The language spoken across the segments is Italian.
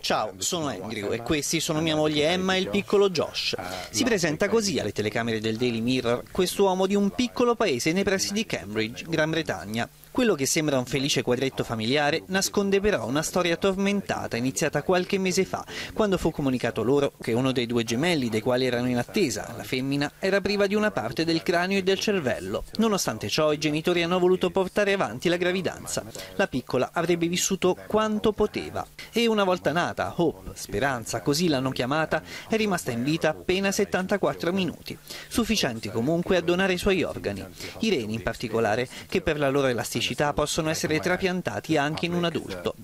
Ciao, sono Andrew e questi sono mia moglie Emma e il piccolo Josh. Si presenta così alle telecamere del Daily Mirror quest'uomo di un piccolo paese nei pressi di Cambridge, Gran Bretagna. Quello che sembra un felice quadretto familiare nasconde però una storia tormentata iniziata qualche mese fa, quando fu comunicato loro che uno dei due gemelli dei quali erano in attesa, la femmina, era priva di una parte del cranio e del cervello. Nonostante ciò i genitori hanno voluto portare avanti la gravidanza. La piccola avrebbe vissuto quanto poteva e una volta nata, Hope, Speranza, così l'hanno chiamata, è rimasta in vita appena 74 minuti, sufficienti comunque a donare i suoi organi, i reni in particolare, che per la loro elasticità possono essere trapiantati anche in un adulto.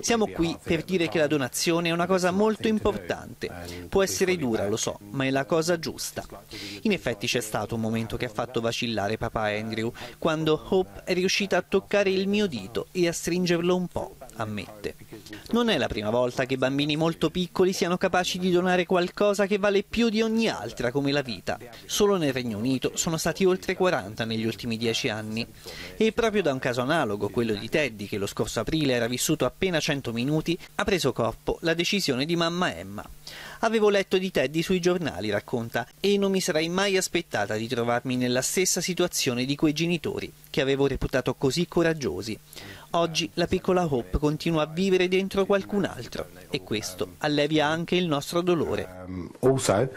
Siamo qui per dire che la donazione è una cosa molto importante. Può essere dura, lo so, ma è la cosa giusta. In effetti c'è stato un momento che ha fatto vacillare papà Andrew, quando Hope è riuscita a toccare il mio dito e a stringerlo un po', ammette. Non è la prima volta che bambini molto piccoli siano capaci di donare qualcosa che vale più di ogni altra come la vita. Solo nel Regno Unito sono stati oltre 40 negli ultimi dieci anni. E proprio da un caso analogo, quello di Teddy, che lo scorso aprile era vissuto appena 100 minuti, ha preso corpo la decisione di mamma Emma. Avevo letto di Teddy sui giornali, racconta, e non mi sarei mai aspettata di trovarmi nella stessa situazione di quei genitori, che avevo reputato così coraggiosi. Oggi la piccola Hope continua a vivere dentro qualcun altro e questo allevia anche il nostro dolore. Um, also,